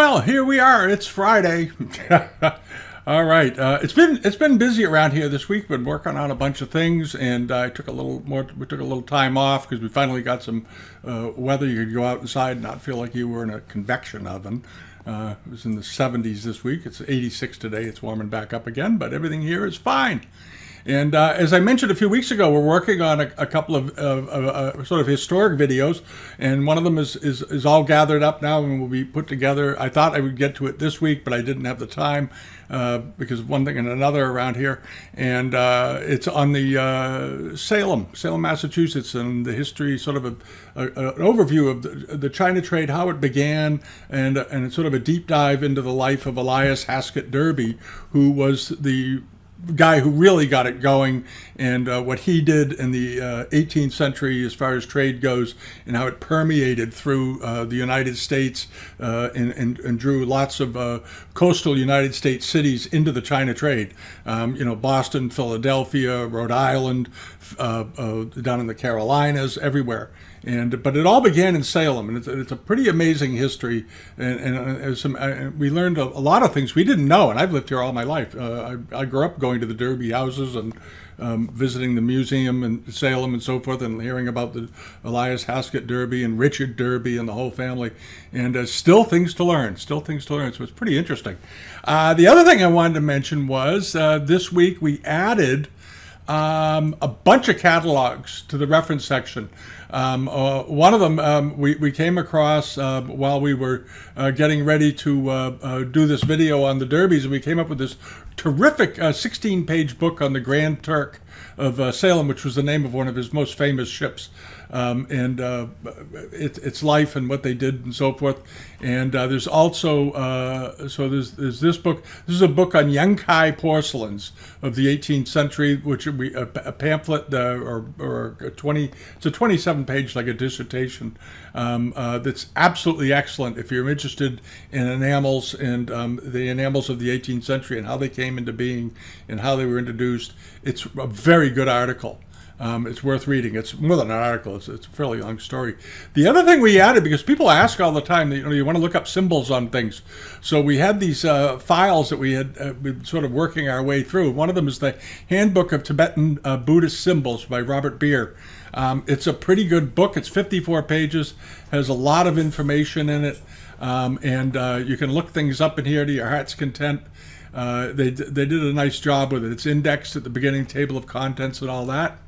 Well, here we are. It's Friday. All right. Uh, it's been it's been busy around here this week. Been working on a bunch of things, and I took a little more. We took a little time off because we finally got some uh, weather. You could go out inside and not feel like you were in a convection oven. Uh, it was in the 70s this week. It's 86 today. It's warming back up again, but everything here is fine. And uh, as I mentioned a few weeks ago, we're working on a, a couple of uh, sort of historic videos, and one of them is, is, is all gathered up now and will be put together. I thought I would get to it this week, but I didn't have the time uh, because of one thing and another around here. And uh, it's on the uh, Salem, Salem, Massachusetts, and the history, sort of a, a, an overview of the, the, China trade, how it began, and and sort of a deep dive into the life of Elias Haskett Derby, who was the guy who really got it going and uh, what he did in the uh, 18th century as far as trade goes and how it permeated through uh, the United States uh, and, and, and, drew lots of uh, coastal United States cities into the China trade. Um, you know, Boston, Philadelphia, Rhode Island, uh, down in the Carolinas, everywhere and but it all began in Salem, and it's, it's a pretty amazing history. And, and uh, some uh, we learned a, a, lot of things we didn't know, and I've lived here all my life. Uh, I, I, grew up going to the Derby houses and um, visiting the museum in Salem and so forth, and hearing about the Elias Haskett Derby and Richard Derby and the whole family. And uh, still things to learn, still things to learn. So it's pretty interesting. Uh, the other thing I wanted to mention was uh, this week we added um, a bunch of catalogs to the reference section. Um, uh, one of them um, we, we came across uh, while we were uh, getting ready to uh, uh, do this video on the derbies, and we came up with this terrific 16 page book on the Grand Turk of Salem, which was the name of one of his most famous ships um, and uh, it, its life and what they did and so forth. And uh, there's also uh, so there's there's this book. This is a book on yangcai porcelains of the 18th century, which we a, a pamphlet uh, or or a 20. It's a 27 page like a dissertation um, uh, that's absolutely excellent if you're interested in enamels and um, the enamels of the 18th century and how they came into being and how they were introduced. It's a very good article. Um, it's worth reading. It's more than an article. It's, it's, a fairly long story. The other thing we added, because people ask all the time, you know, you want to look up symbols on things. So we had these uh, files that we had uh, been sort of working our way through. One of them is the Handbook of Tibetan uh, Buddhist Symbols by Robert Beer. Um, it's a pretty good book. It's 54 pages, has a lot of information in it, um, and uh, you can look things up in here to your heart's content. Uh, they, they did a nice job with it. It's indexed at the beginning, table of contents, and all that.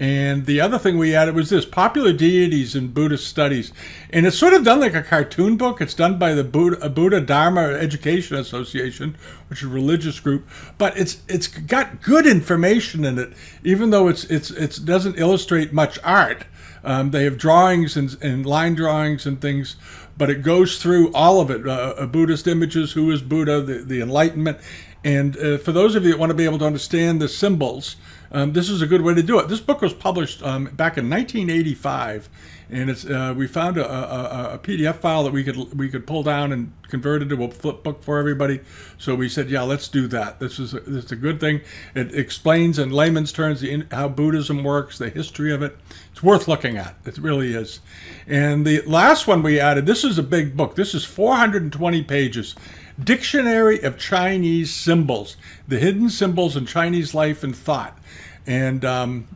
And the other thing we added was this popular deities in Buddhist studies. And it's sort of done like a cartoon book. It's done by the Buddha, Buddha Dharma Education Association, which is a religious group. But it's it's got good information in it, even though it's it's it doesn't illustrate much art. Um, they have drawings and, and line drawings and things, but it goes through all of it uh, uh Buddhist images, who is Buddha, the, the Enlightenment. And uh, for those of you that want to be able to understand the symbols, um, this is a good way to do it. This book was published um, back in 1985, and it's uh, we found a, a, a, PDF file that we could we could pull down and convert it to a flip book for everybody. So we said, yeah, let's do that. This is a, this is a good thing. It explains in layman's terms the, how Buddhism works, the history of it. It's worth looking at. It really is. And the last one we added. This is a big book. This is 420 pages. Dictionary of Chinese Symbols, the hidden symbols in Chinese life and thought. And um,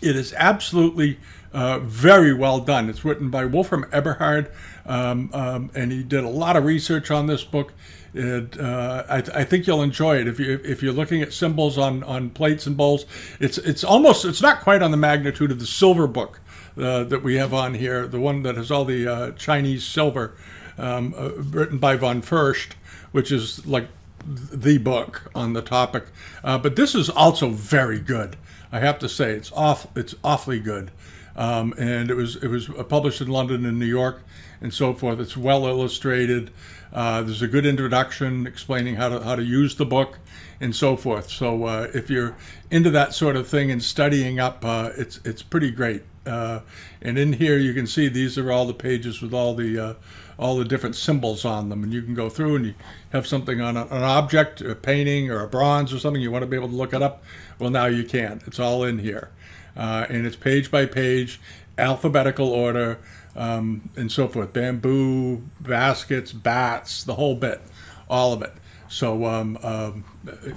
it is absolutely uh, very well done. It's written by Wolfram Eberhard, um, um, and he did a lot of research on this book. It, uh, I, I, think you'll enjoy it if you if you're looking at symbols on, on plates and bowls. It's it's almost it's not quite on the magnitude of the silver book uh, that we have on here, the one that has all the uh, Chinese silver, um, uh, written by von Furst, which is like the book on the topic. Uh, but this is also very good. I have to say, it's off. It's awfully good. Um, and it was it was published in London and New York and so forth. It's well illustrated. Uh, there's a good introduction explaining how to how to use the book and so forth. So uh, if you're into that sort of thing and studying up, uh, it's it's pretty great. Uh, and in here you can see these are all the pages with all the uh, all the different symbols on them, and you can go through and you have something on a, an object, a painting or a bronze or something. You want to be able to look it up. Well, now you can. It's all in here, uh, and it's page by page, alphabetical order. um, and so forth. Bamboo baskets, bats, the whole bit, all of it. So um, um,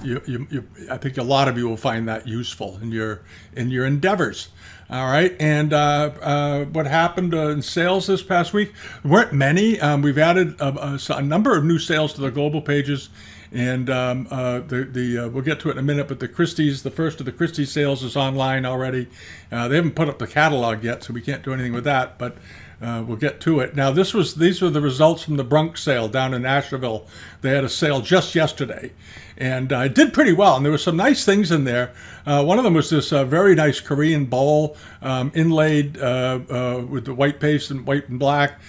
you, you, you, I think a lot of you will find that useful in your in your endeavors. All right, and uh, uh, what happened in sales this past week? Weren't many. Um, we've added a, a, a, number of new sales to the global pages, and um, uh, the the uh, we'll get to it in a minute. But the Christie's, the first of the Christie's sales is online already. Uh, they haven't put up the catalog yet, so we can't do anything with that. But uh, we'll get to it. Now, this was these were the results from the Brunk sale down in Asheville. They had a sale just yesterday, and uh, it did pretty well. And there were some nice things in there. Uh, one of them was this uh, very nice Korean bowl um, inlaid uh, uh, with the white paste and white and black,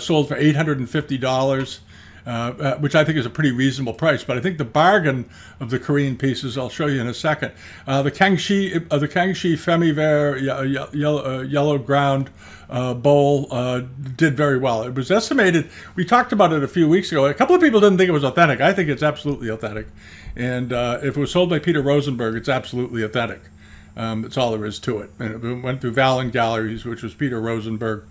sold for eight hundred and fifty dollars. Uh, uh, which I think is a pretty reasonable price. But I think the bargain of the Korean pieces, I'll show you in a second. Uh, the Kangxi, uh, the Kangxi famille verte yellow, yellow ground uh, bowl uh, did very well. It was estimated. We talked about it a few weeks ago. A couple of people didn't think it was authentic. I think it's absolutely authentic. And if it was sold by Peter Rosenberg, it's absolutely authentic. Um, that's all there is to it. And it went through Vallin Galleries, which was Peter Rosenberg.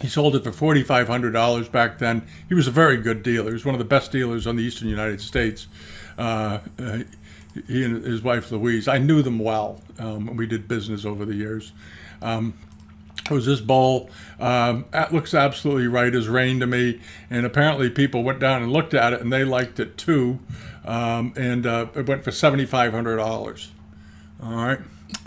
He sold it for $4,500 back then. He was a very good dealer. He was one of the best dealers on the eastern United States. Uh, uh, he and his wife Louise, I knew them well. Um, we did business over the years. Um, it was this bowl. Um, that looks absolutely right as rain to me. And apparently, people went down and looked at it, and they liked it too. Um, and uh, it went for $7,500. All right.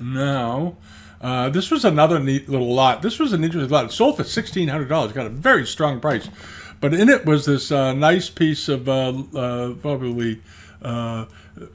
Now, uh, this was another neat little lot. This was an interesting lot. It sold for sixteen hundred dollars. Got a very strong price, but in it was this uh, nice piece of uh, uh probably uh,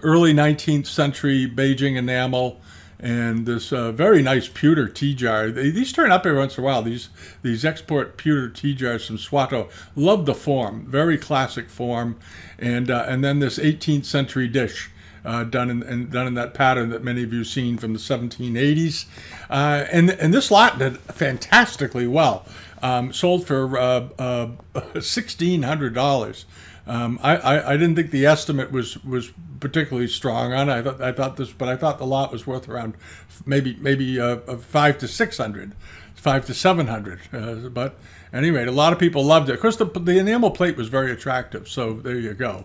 early nineteenth century Beijing enamel, and this very nice pewter tea jar. They, these turn up every once in a while. These these export pewter tea jars from Swatow. Love the form, very classic form, and and then this 18th century dish uh, done in, in, done in that pattern that many of you have seen from the 1780s. Uh, and and this lot did fantastically well. Um, sold for uh, uh sixteen hundred dollars. Um, I, I, I, didn't think the estimate was, was particularly strong on it. I thought I thought this, but I thought the lot was worth around maybe maybe uh, five to six hundred, five to seven hundred. Uh, but anyway, a lot of people loved it. Of course, the, the enamel plate was very attractive. So there you go.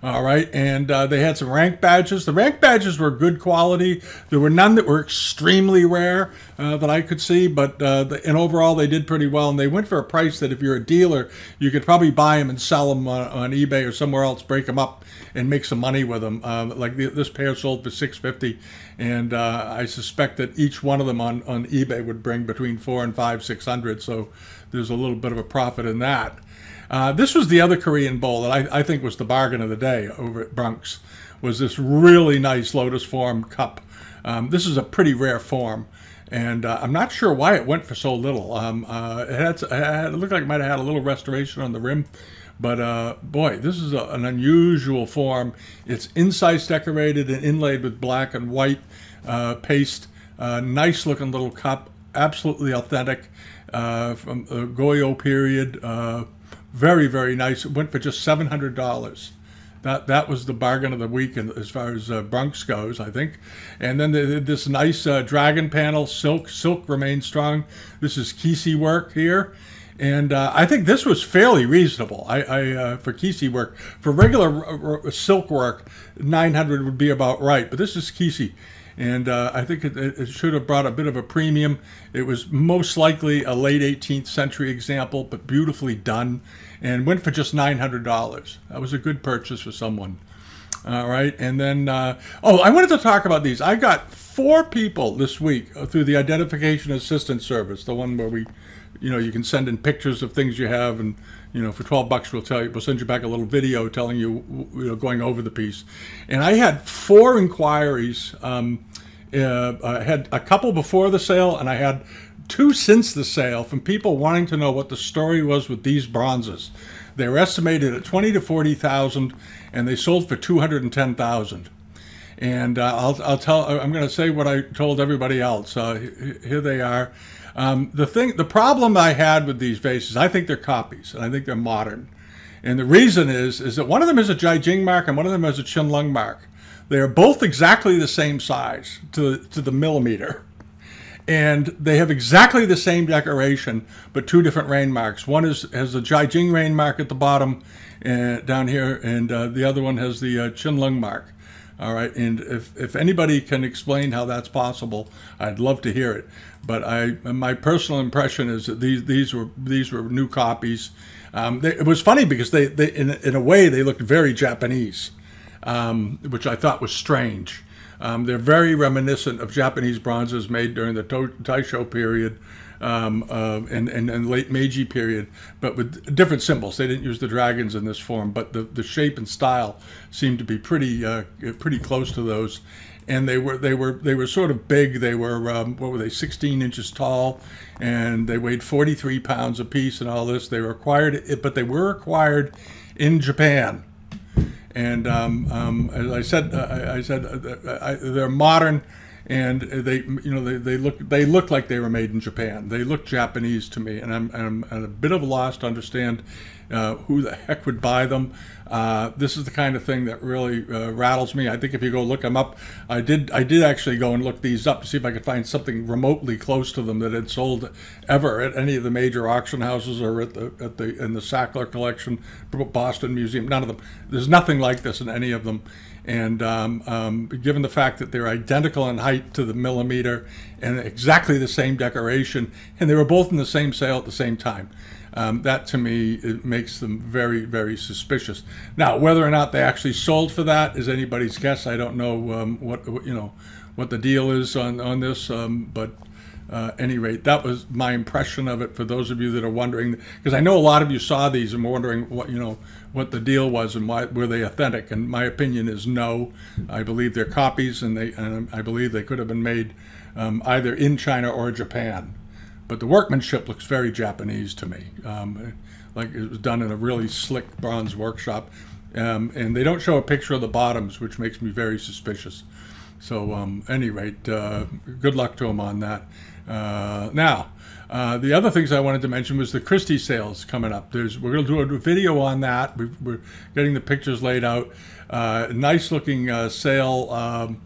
All right, and uh, they had some rank badges. The rank badges were good quality. There were none that were extremely rare uh, that I could see, but uh, the, and overall they did pretty well. And they went for a price that if you're a dealer, you could probably buy them and sell them on, on eBay or somewhere else, break them up and make some money with them. Uh, like the, this pair sold for 650, and uh, I suspect that each one of them on on eBay would bring between four and five, six hundred. So there's a little bit of a profit in that. Uh, this was the other Korean bowl that I, I, think was the bargain of the day over at Brunk's. Was this really nice lotus form cup? Um, this is a pretty rare form, and uh, I'm not sure why it went for so little. Um, uh, it, had, it, looked like it might have had a little restoration on the rim, but uh, boy, this is a, an unusual form. It's incise decorated and inlaid with black and white uh, paste. Nice looking little cup, absolutely authentic from the Goryeo period very very nice. It went for just seven hundred dollars. That that was the bargain of the week and as far as uh, Brunk's goes, I think. And then the, this nice uh, dragon panel silk silk remains strong. This is kesi work here. And uh, I think this was fairly reasonable. I, I uh, for kesi work for regular uh, silk work, nine hundred would be about right. But this is kesi, and uh, I think it, it, should have brought a bit of a premium. It was most likely a late 18th century example, but beautifully done, and went for just $900. That was a good purchase for someone. All right, and then uh, oh, I wanted to talk about these. I got four people this week through the Identification Assistance Service, the one where we, you know, you can send in pictures of things you have and you know, for 12 bucks, we'll tell you, we'll send you back a little video telling you, you know, going over the piece. And I had four inquiries. Um, uh, I had a couple before the sale, and I had two since the sale from people wanting to know what the story was with these bronzes. They were estimated at 20 to 40,000, and they sold for 210,000. And uh, I'll, I'll tell, I'm going to say what I told everybody else. Uh, here they are. Um, the thing, the problem I had with these vases, I think they're copies, and I think they're modern. And the reason is, is that one of them is a Jiajing mark and one of them is a Qianlong mark. They are both exactly the same size to, to the millimeter. and they have exactly the same decoration, but two different reign marks. One is has the Jiajing reign mark at the bottom, uh, down here, and uh, the other one has the uh, Qianlong mark. All right, and if, if anybody can explain how that's possible, I'd love to hear it. But I, my personal impression is that these these were these were new copies. Um, they, it was funny because they, they in, in a way they looked very Japanese, um, which I thought was strange. Um, they're very reminiscent of Japanese bronzes made during the Taisho period um, uh, and, and, and, late Meiji period, but with different symbols. They didn't use the dragons in this form, but the, the shape and style seemed to be pretty uh, pretty close to those. And they were they were they were sort of big. They were um, what were they 16 inches tall, and they weighed 43 pounds apiece and all this. They were acquired, but they were acquired in Japan and um, um, as I said, uh, I, I, said uh, I, they're modern, and they, you know, they, they look they look like they were made in Japan. They look Japanese to me, and I'm, I'm at a bit of a loss to understand uh, who the heck would buy them. Uh, this is the kind of thing that really uh, rattles me. I think if you go look them up, I did I did actually go and look these up to see if I could find something remotely close to them that had sold ever at any of the major auction houses or at the at the in the Sackler collection, Boston Museum. None of them. There's nothing like this in any of them. And um, um, given the fact that they're identical in height to the millimeter and exactly the same decoration, and they were both in the same sale at the same time, um, that to me it makes them very, very suspicious. Now, whether or not they actually sold for that is anybody's guess. I don't know um, what, you know what the deal is on on this, um, but uh, any rate, that was my impression of it. For those of you that are wondering, because I know a lot of you saw these and were wondering what you know what the deal was and why were they authentic. And my opinion is no. I believe they're copies, and they and I believe they could have been made um, either in China or Japan but the workmanship looks very Japanese to me. Um, like it was done in a really slick bronze workshop. Um, and they don't show a picture of the bottoms, which makes me very suspicious. So, um, any rate, uh, good luck to them on that. Uh, now, uh, the other things I wanted to mention was the Christie sales coming up. There's we're going to do a video on that. we are getting the pictures laid out. Uh, nice looking uh, sale um,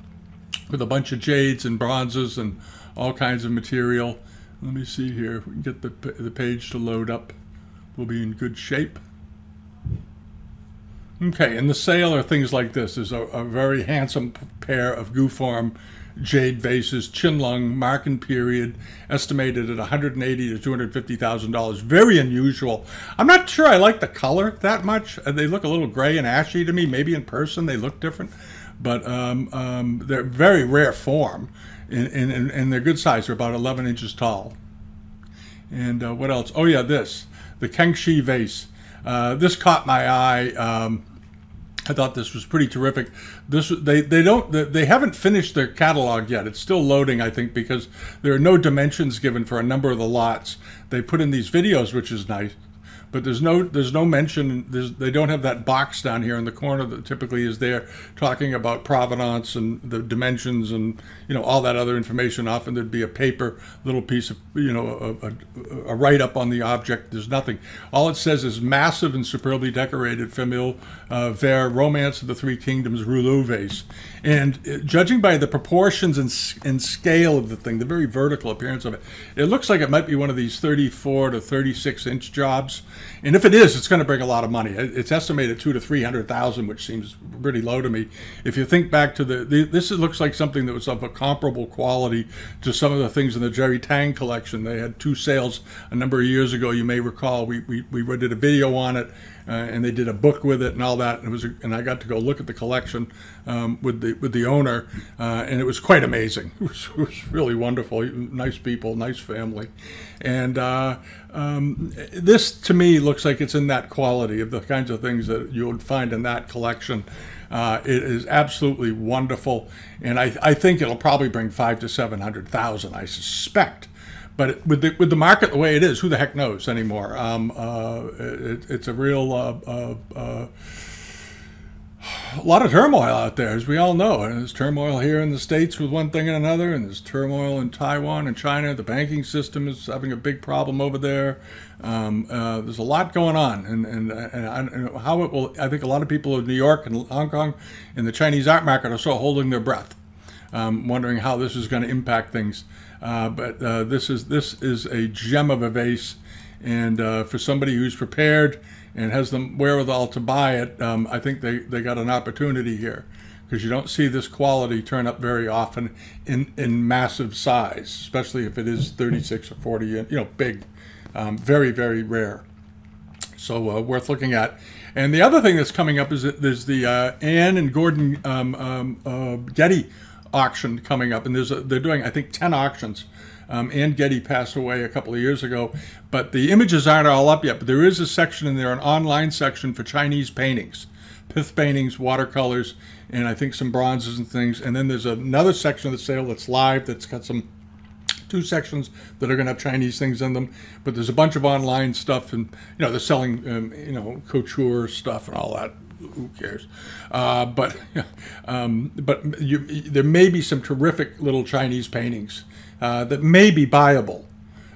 with a bunch of jades and bronzes and all kinds of material. Let me see here. If we can get the, the page to load up. We'll be in good shape. Okay, in the sale are things like this. There's a, a very handsome pair of Guform jade vases, Qianlong, Marken period, estimated at 180 to 250 thousand dollars. Very unusual. I'm not sure I like the color that much. Uh, they look a little gray and ashy to me. Maybe in person they look different, but um, um, they're very rare form and, and, and they're good size. They're about 11 inches tall. And uh, what else? Oh yeah, this the Kangxi vase. Uh, this caught my eye. Um, I thought this was pretty terrific. This they they don't they haven't finished their catalog yet. It's still loading, I think, because there are no dimensions given for a number of the lots. They put in these videos, which is nice but there's no there's no mention. There's, they don't have that box down here in the corner that typically is there, talking about provenance and the dimensions and you know all that other information. Often there'd be a paper little piece of you know a, a, a write up on the object. There's nothing. All it says is massive and superbly decorated Famille uh, Vert Romance of the Three Kingdoms Rouleau vase. And uh, judging by the proportions and, and scale of the thing, the very vertical appearance of it, it looks like it might be one of these 34 to 36 inch jobs. And if it is, it's going to bring a lot of money. It's estimated two to 300,000, which seems pretty low to me. If you think back to the, the, this looks like something that was of a comparable quality to some of the things in the Jerry Tang collection. They had two sales a number of years ago. You may recall we, we, we did a video on it uh, and they did a book with it and all that. And it was, and I got to go look at the collection um, with the with the owner, uh, and it was quite amazing. It was, it was, really wonderful. Nice people, nice family, and uh, um, this to me looks like it's in that quality of the kinds of things that you would find in that collection. Uh, it is absolutely wonderful, and I, I think it'll probably bring five to seven hundred thousand. I suspect. But with the with the market the way it is, who the heck knows anymore? Um, uh, it, it's a real uh, uh, uh, a lot of turmoil out there, as we all know. And there's turmoil here in the states with one thing and another, and there's turmoil in Taiwan and China. The banking system is having a big problem over there. Um, uh, there's a lot going on, and and, and, and how it will. I think a lot of people in New York and Hong Kong and the Chinese art market are still holding their breath um, wondering how this is going to impact things. Uh, but uh, this is this is a gem of a vase, and uh, for somebody who's prepared and has the wherewithal to buy it, um, I think they, they got an opportunity here because you don't see this quality turn up very often in, in massive size, especially if it is 36 or 40, you know, big. Um, very, very rare. So uh, worth looking at. And the other thing that's coming up is that there's the uh, Anne and Gordon um, um, Getty auction coming up, and there's a, they're doing I think 10 auctions. Um, Anne Getty passed away a couple of years ago, but the images aren't all up yet. But there is a section in there, an online section for Chinese paintings, pith paintings, watercolors, and I think some bronzes and things. And then there's another section of the sale that's live that's got some two sections that are going to have Chinese things in them, but there's a bunch of online stuff, and you know they're selling um, you know couture stuff and all that. Who cares? Uh, but um, but you, there may be some terrific little Chinese paintings uh, that may be buyable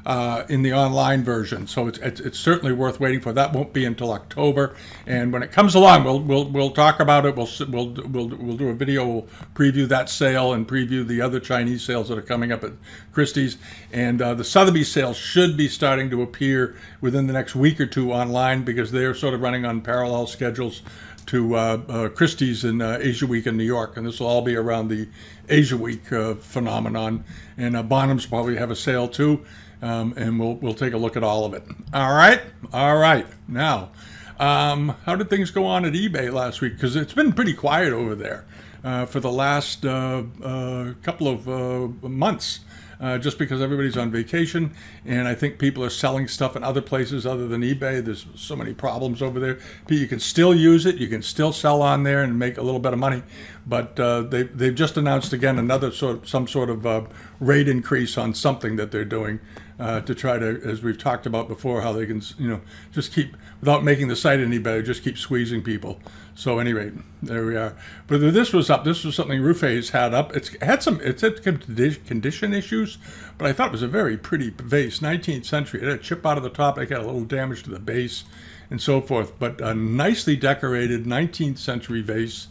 uh, in the online version. So it's, it's, it's, certainly worth waiting for. That won't be until October, and when it comes along, we'll we'll, we'll talk about it. We'll we'll we'll we'll do a video, we'll preview that sale and preview the other Chinese sales that are coming up at Christie's. And uh, the Sotheby's sales should be starting to appear within the next week or two online because they're sort of running on parallel schedules to uh, uh, Christie's in uh, Asia Week in New York, and this will all be around the Asia Week uh, phenomenon. And uh, Bonham's probably have a sale too um, and we'll we'll take a look at all of it. All right, all right. Now, um, how did things go on at eBay last week? Because it's been pretty quiet over there uh, for the last couple of months. Uh, just because everybody's on vacation, and I think people are selling stuff in other places other than eBay. There's so many problems over there. But you can still use it. You can still sell on there and make a little bit of money. But uh, they they've just announced again another sort of, some sort of rate increase on something that they're doing uh, to try to, as we've talked about before, how they can, you know, just keep, without making the site any better, just keep squeezing people. So anyway, there we are. But this was up. This was something Ruface had up. It's had some, it's had condition issues, but I thought it was a very pretty vase, 19th century. It had a chip out of the top. It got a little damage to the base and so forth, but a nicely decorated 19th century vase.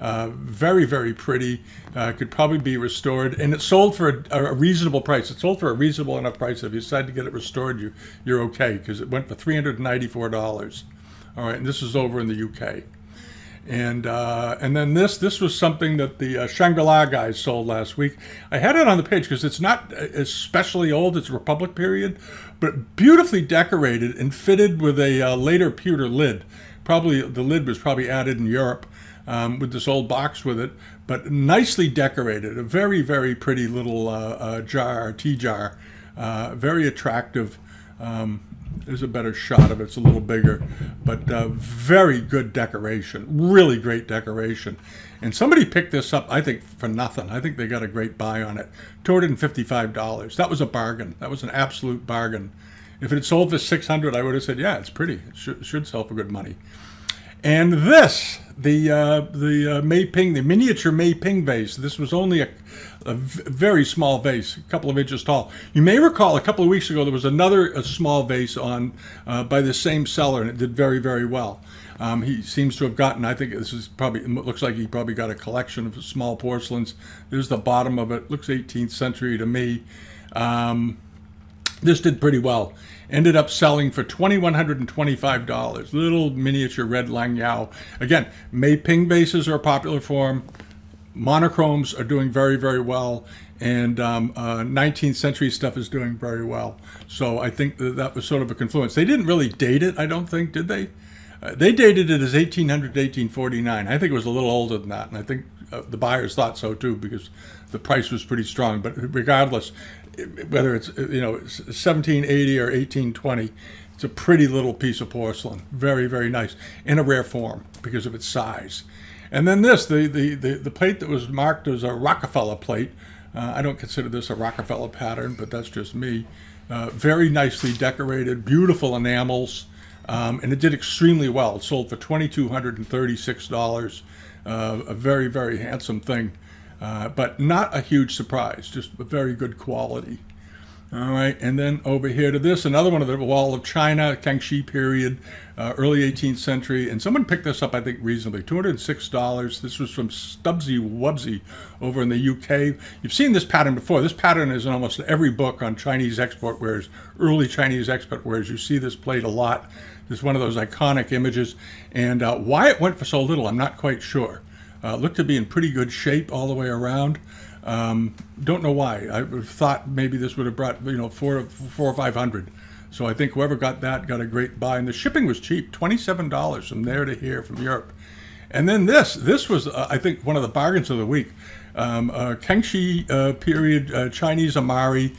Uh, very, very pretty. Uh, could probably be restored, and it sold for a, a, reasonable price. It sold for a reasonable enough price. If you decide to get it restored, you you're okay because it went for three hundred ninety-four dollars. All right, and this is over in the UK. And uh, and then this this was something that the uh, Shangri-La guys sold last week. I had it on the page because it's not especially old. It's Republic period, but beautifully decorated and fitted with a uh, later pewter lid. Probably the lid was probably added in Europe um, with this old box with it, but nicely decorated. A very, very pretty little uh, uh, jar, tea jar. Uh, very attractive. Um, there's a better shot of it. It's a little bigger, but uh, very good decoration. Really great decoration. And somebody picked this up, I think, for nothing. I think they got a great buy on it. $255. That was a bargain. That was an absolute bargain. If it had sold for 600 I would have said, yeah, it's pretty. It should, should sell for good money. And this, the uh, the uh, Mei Ping, the miniature Mei Ping vase. This was only a, a very small vase, a couple of inches tall. You may recall a couple of weeks ago there was another small vase on uh, by the same seller, and it did very very well. Um, he seems to have gotten. I think this is probably looks like he probably got a collection of small porcelains. There's the bottom of it. Looks 18th century to me. Um, this did pretty well ended up selling for $2,125. Little miniature red Lang Yao. Again, Mei Ping bases are a popular form. Monochromes are doing very, very well. And um, uh, 19th century stuff is doing very well. So I think that, that was sort of a confluence. They didn't really date it, I don't think, did they? Uh, they dated it as 1800 to 1849. I think it was a little older than that. And I think uh, the buyers thought so too because the price was pretty strong. But regardless, whether it's you know 1780 or 1820 it's a pretty little piece of porcelain very very nice in a rare form because of its size and then this the the the, the plate that was marked as a rockefeller plate uh, i don't consider this a rockefeller pattern but that's just me uh, very nicely decorated beautiful enamels um, and it did extremely well it sold for $2236 uh, a very very handsome thing uh, but not a huge surprise, just a very good quality. All right, and then over here to this, another one of the Wall of China, Kangxi period, uh, early 18th century, and someone picked this up, I think, reasonably, $206. This was from Stubbsy Wubsy over in the UK. You've seen this pattern before. This pattern is in almost every book on Chinese export wares, early Chinese export wares. You see this played a lot. This is one of those iconic images, and uh, why it went for so little, I'm not quite sure. Uh, looked to be in pretty good shape all the way around. Um, don't know why. I thought maybe this would have brought you know four, four or five hundred. So I think whoever got that got a great buy, and the shipping was cheap, twenty-seven dollars from there to here from Europe. And then this, this was uh, I think one of the bargains of the week. Um, uh, Kangxi uh, period uh, Chinese Imari,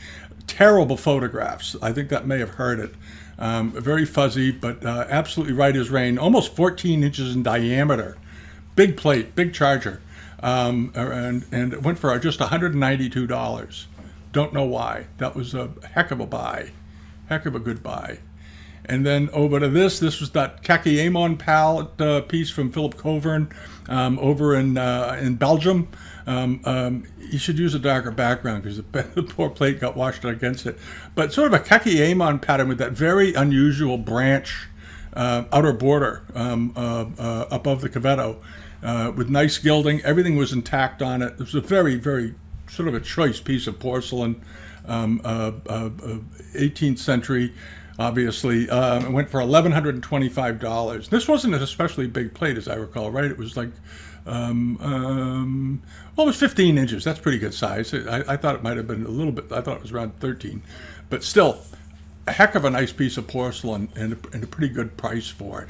terrible photographs. I think that may have hurt it. Um, very fuzzy, but uh, absolutely right as rain. Almost 14 inches in diameter. Big plate, big charger um, and, and it went for just $192. Don't know why. That was a heck of a buy, heck of a good buy. And then over to this, this was that Kakiemon palette uh, piece from Philip Cockburn um, over in uh, in Belgium. Um, um, you should use a darker background because the, the, poor plate got washed against it. But sort of a Kakiemon pattern with that very unusual branch uh, outer border um, uh, uh, above the cavetto uh, with nice gilding. Everything was intact on it. It was a very, very sort of a choice piece of porcelain, um, uh, uh, 18th uh, century. Obviously, uh, it went for eleven hundred and twenty-five dollars. This wasn't an especially big plate, as I recall, right? It was like, um, um, well, it was fifteen inches. That's pretty good size. I, I thought it might have been a little bit. I thought it was around thirteen, but still, a heck of a nice piece of porcelain and a, and a pretty good price for it.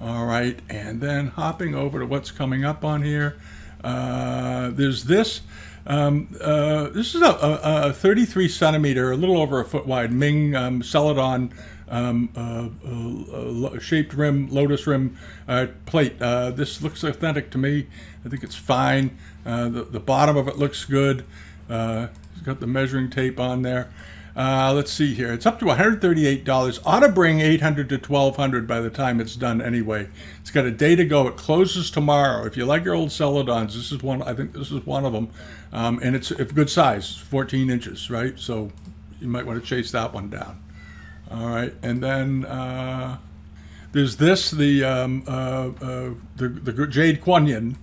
All right, and then hopping over to what's coming up on here, uh, there's this. Um, uh, this is a, a, a, 33 centimeter, a little over a foot wide Ming um, Celadon um, uh, uh shaped rim, lotus rim uh, plate. Uh, this looks authentic to me. I think it's fine. the, the bottom of it looks good. it's got the measuring tape on there. Uh, let's see here. It's up to $138. Ought to bring 800 to 1200 by the time it's done anyway. It's got a day to go. It closes tomorrow. If you like your old Celadons, this is one. I think this is one of them, um, and it's a good size, 14 inches, right? So you might want to chase that one down. All right, and then uh, there's this, the um, uh, uh the, the Jade Kuan Yin.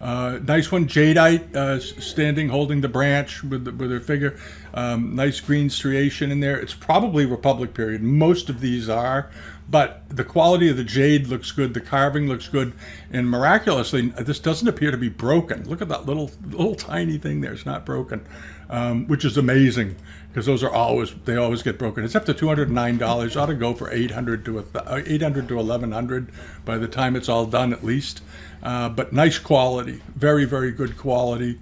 Uh, nice one, jadeite, uh, standing holding the branch with the, with her figure. Um, nice green striation in there. It's probably Republic period. Most of these are, but the quality of the jade looks good. The carving looks good, and miraculously, this doesn't appear to be broken. Look at that little little tiny thing there. It's not broken, um, which is amazing because those are always they always get broken. It's up to two hundred nine dollars. Ought to go for eight hundred to uh, eight hundred to eleven hundred by the time it's all done, at least. Uh, but nice quality, very very good quality.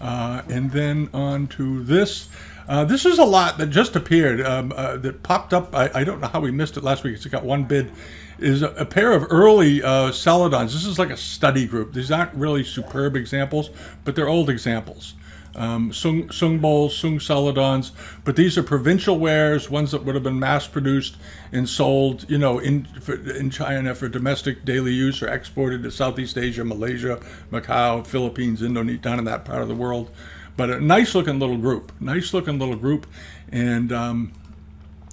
Uh, and then on to this. Uh, this is a lot that just appeared, um, uh, that popped up. I, I, don't know how we missed it last week. It's got one bid. Is a, a pair of early uh, Celadons. This is like a study group. These aren't really superb examples, but they're old examples. Um, Sung, Sung bowls, Sung Celadons, but these are provincial wares, ones that would have been mass produced and sold, you know, in for, in China for domestic daily use or exported to Southeast Asia, Malaysia, Macau, Philippines, Indonesia, down in that part of the world. But a nice looking little group, nice looking little group, and um,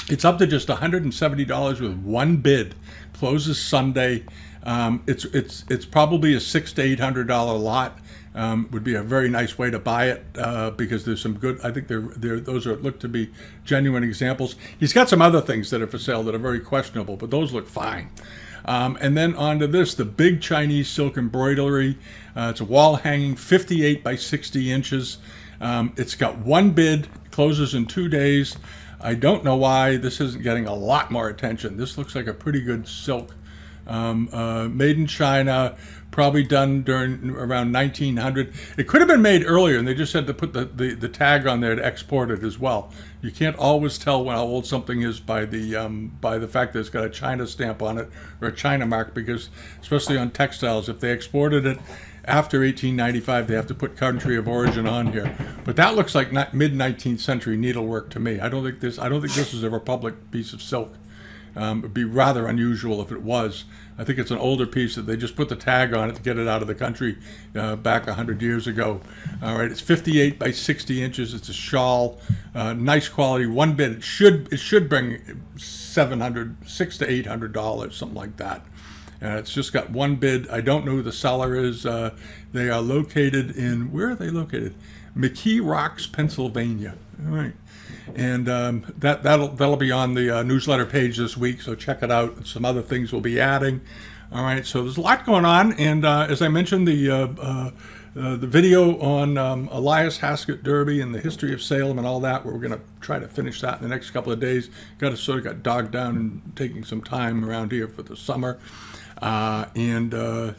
it's up to just $170 with one bid. Closes Sunday. Um, it's it's it's probably a six to eight hundred dollar lot. Um, would be a very nice way to buy it uh, because there's some good. I think they're, they're those are look to be genuine examples. He's got some other things that are for sale that are very questionable, but those look fine. Um, and then onto this, the big Chinese silk embroidery. Uh, it's a wall hanging, 58 by 60 inches. Um, it's got one bid, closes in two days. I don't know why this isn't getting a lot more attention. This looks like a pretty good silk. Um, uh, made in China, probably done during around 1900. It could have been made earlier, and they just had to put the, the, the tag on there to export it as well. You can't always tell how old something is by the um, by the fact that it's got a China stamp on it or a China mark, because especially on textiles, if they exported it after 1895, they have to put country of origin on here. But that looks like mid 19th century needlework to me. I don't think this I don't think this is a Republic piece of silk. Um, it'd be rather unusual if it was. I think it's an older piece that they just put the tag on it to get it out of the country uh, back 100 years ago. All right, it's 58 by 60 inches. It's a shawl, uh, nice quality, one bid. It should it should bring 700, six to 800 dollars, something like that. And it's just got one bid. I don't know who the seller is. Uh, they are located in where are they located? McKees Rocks, Pennsylvania. All right and um, that that'll that'll be on the uh, newsletter page this week. So check it out. Some other things we'll be adding. All right, so there's a lot going on, and uh, as I mentioned, the uh, uh, uh the video on um, Elias Haskett Derby and the history of Salem and all that. We're going to try to finish that in the next couple of days. Got to sort of got dogged down and taking some time around here for the summer, uh, and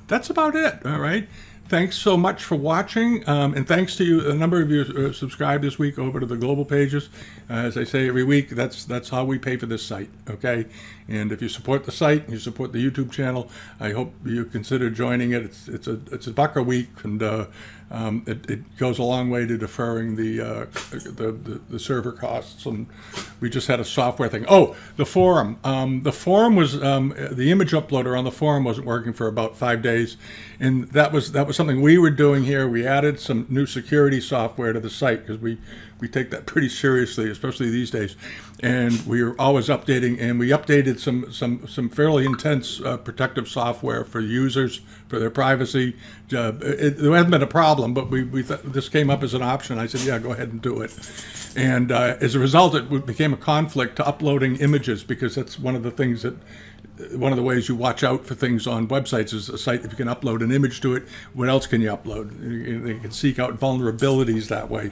that's about it. All right thanks so much for watching, um, and thanks to you. A number of you uh, subscribed this week over to the global pages. Uh, as I say every week, that's that's how we pay for this site. Okay, and if you support the site, you support the YouTube channel, I hope you consider joining it. It's it's a it's a buck a week, and uh, um, it, it, goes a long way to deferring the, uh, the, the, the server costs. And we just had a software thing. Oh, the forum. Um, the forum was um, the image uploader on the forum wasn't working for about five days, and that was that was something we were doing here. We added some new security software to the site because we we take that pretty seriously, especially these days. And we are always updating, and we updated some some some fairly intense uh, protective software for users for their privacy. Uh, it, there hasn't been a problem, but we, we this came up as an option. I said, yeah, go ahead and do it. And uh, as a result, it became a conflict to uploading images because that's one of the things that one of the ways you watch out for things on websites is a site if you can upload an image to it what else can you upload you can seek out vulnerabilities that way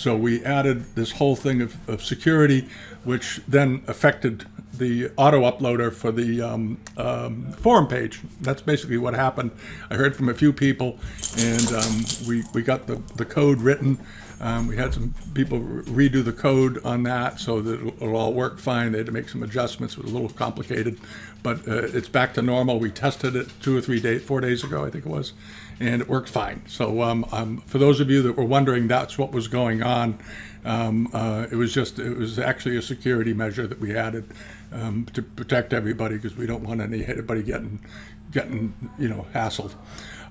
so we added this whole thing of, of security which then affected the auto uploader for the um, um, forum page that's basically what happened i heard from a few people and um, we, we got the, the code written um, we had some people redo the code on that so that it'll, all work fine. They had to make some adjustments. It was a little complicated, but uh, it's back to normal. We tested it two or three days, four days ago, I think it was, and it worked fine. So um, um, for those of you that were wondering, that's what was going on. Um, uh, it was just, it was actually a security measure that we added um, to protect everybody because we don't want any anybody getting, getting, you know, hassled.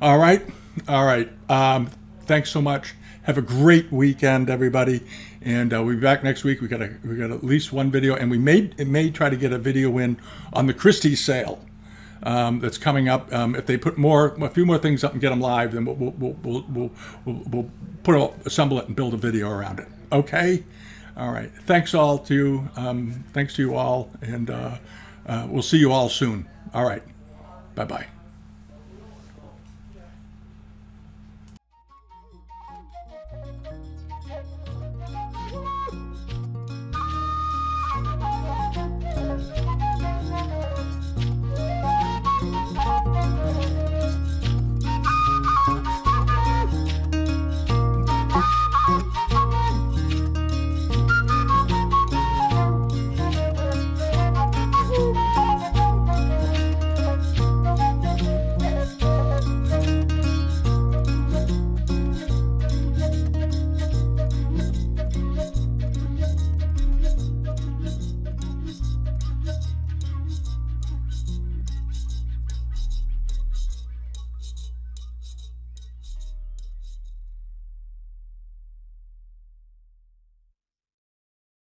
All right, all right. Um, thanks so much. Have a great weekend, everybody, and uh, we'll be back next week. We got a, we got at least one video, and we may may try to get a video in on the Christie sale um, that's coming up. Um, if they put more, a few more things up and get them live, then we'll we'll we'll we'll, we'll, we'll put a, assemble it and build a video around it. Okay. All right. Thanks all to you. Um, thanks to you all, and uh, uh, we'll see you all soon. All right. Bye bye.